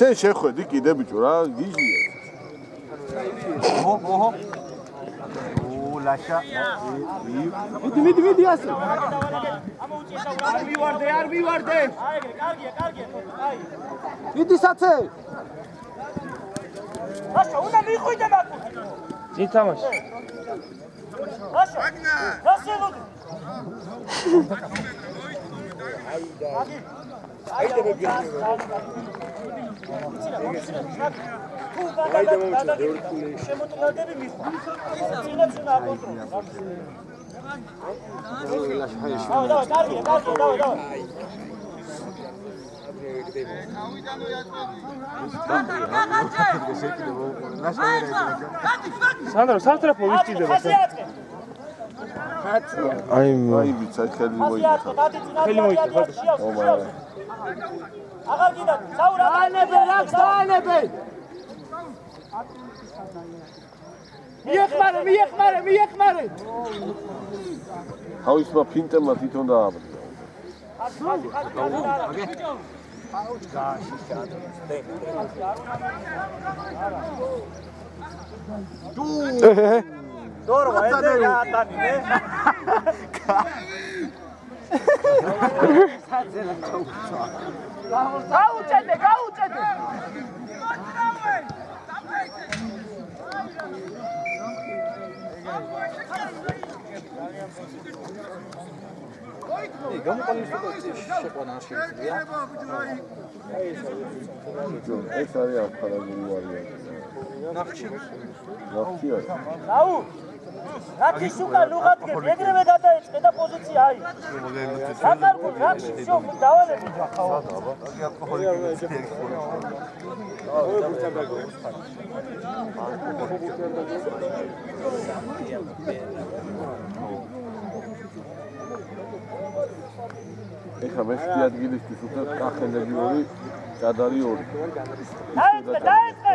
შენ შეხვედი კიდე ბიჭო რა გიჟია ოჰო ოჰო ლაშა მიდი მიდი მიდი ასე არ მივარდე, არ მივარდე. მიდი საცე რაშა, უნდა მიხვიდე მაგ. წინ თამაში რაშა. რაშა ლოდი. აიდე მე შემოწმდები მის. წინაც უნდა აკონტროლო. დავა, დავა, კარგია, კარგია, დავა, დავა. სანდრო სასტრაფო ვისჭიდება ხასიათე, აი აი ბიცა ხელი მოიწა ხელი მოიწა, ხალხი. ო მაგრამ აღარ გიდა, საურა. დაანებე რა დაანებე მიეხმარე მიეხმარე მიეხმარე. თავისმა ფინტემა თვითონ დააბრუნდა დორვა, ედე გაატანი, მე. გაუწედე გაუწედე ბიჭო ეს არის ახალგური ვარიანტი ნახჩი ნახჩი აუ რაკი შუკა ლუღატკე ეგრევე გადაეწყე და პოზიცია აი საკარგო რაკი შო დავალები ხავა ეხა მეხუთე ადგილისთვის უკვე კახელები ორი ჭადარი ორი დაეწყე დაეწყე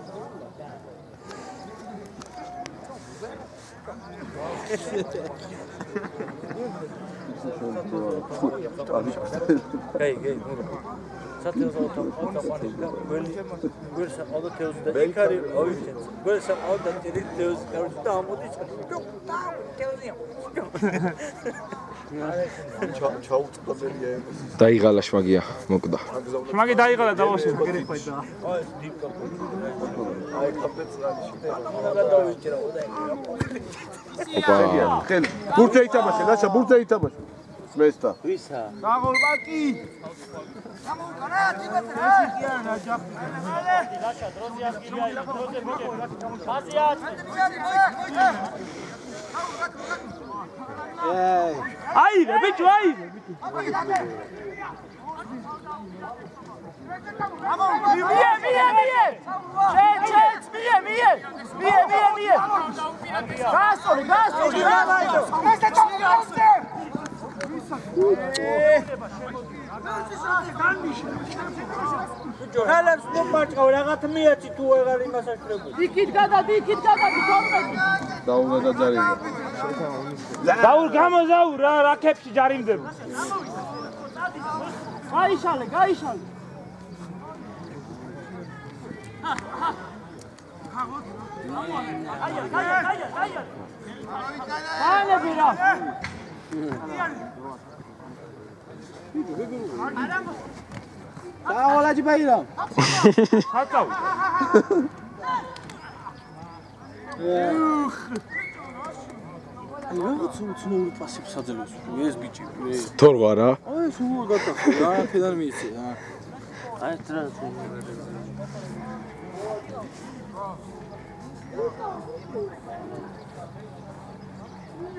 Hey hey Satıyoruz o tapanışla bölsem bölsem o da teyozda ikari o yüzden bölsem o da teyozda teyozda ama o da hiç yok tamam teyozda yok. ჩაუწყობელია ეს დაიღალა შმაგია მოკვდა. მაგე დაიღალა დავაშე აი კაპეცრანი შეიძლება ოპა. ხელი ბურთე ითამაშე ლაშა ბურთე ითამაშე სმესტა გაღოლბაკი ლაშა დროზე ადგილია დროზე ბიჭები ხასიათე აიღე ბიჭო აიღე მie mie mie ჩე ჩე mie mie mie mie mie გასწორი გასწორი რა მაიდო ეს ჩამოვიდე ხალებს მომაჭყავ რაღაც მიაცი თუ აღარ იმასაშრებული. იქით გადადი იქით გადადი თორმეტი დაუნა დაურ გამოზაურ რა რაკებში ჯარიმდება გაიშალე გაიშალე. აია აია აია აია ანები რა. დავალაჯი ბაირა. ხაწავ რაღაც უცნაური პასებს აძლევს ეს ბიჭი ეს თორვა რა. აი სულ გადახდა რა აქედან მიიწე რა. აი ტრა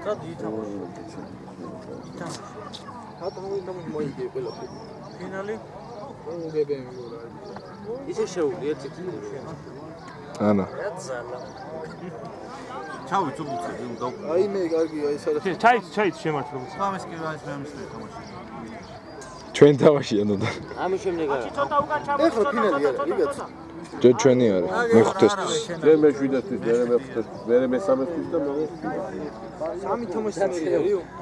და ითამაშა. ფინალი? ისე შეუძლია ერთი ანა. ჩავით უბრალოდ და აი მე კარგია ეს არა ჩაიც ჩაიც შემართლობ სამეს კი არის მე ამის თამაში. ჩვენ თავაშია ნოდა ამის შემდეგ არა. ცოტა უკან ჩამოდი ეხლა ფინალი არა იგაც. ჯო ჩვენი არა მეხუთესთვის მე მეშვიდესთვის მე მეხუთესთვის მე მესამესთვის და მე სამი თამაში სამი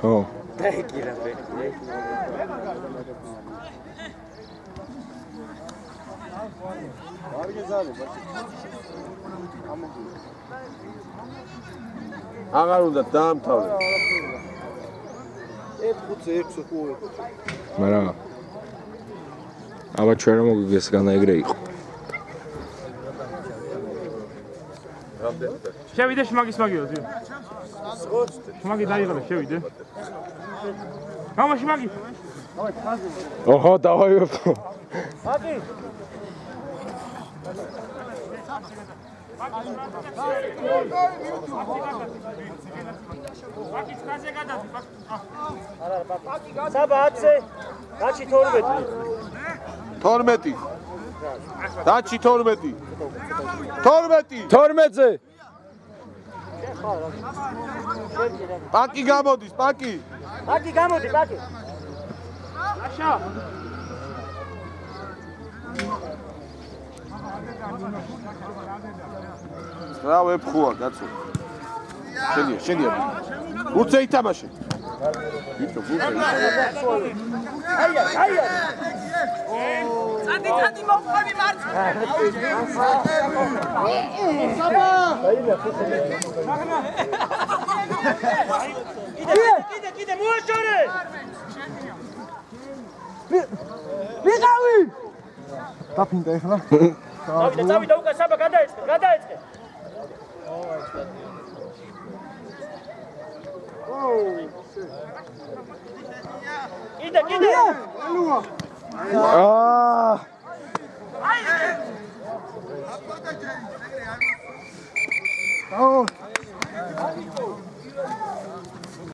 ხო დაეკირა მე აღარ უნდა დაამთავრე 1-5-6 ხო მაგრამ აბა ჩვენ რომ მოგვიგეს განა ეგრე იყო შევიდე შმაგის მაგიო ძიო შმაგი დაიღალე შევიდე. გამა შმაგი. ოჰო დავაი ვეფო აკი ვაკის ხაზე გადადი არა პაპა საბა 10 გაჩი 12 12 დაჩი 12 12 12-ზე პაკი გამოდის პაკი აკი გამოდი აკი აშა რა ვეფხოა კაცო შენია შენია უცე ითამაშე ვიტო გულზე ითამაშე. აია აია წადი წადი მოხმები მარცხ კიდე კიდე კიდე მოაშორე ვიყავი დაფინდა ეხლა წავიდა წავიდა უკან საბა გადაეწყე გადაეწყე. კიდე კიდე. აა